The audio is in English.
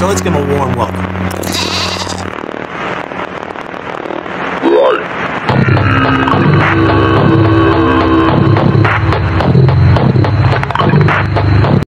So let's give him a warm welcome.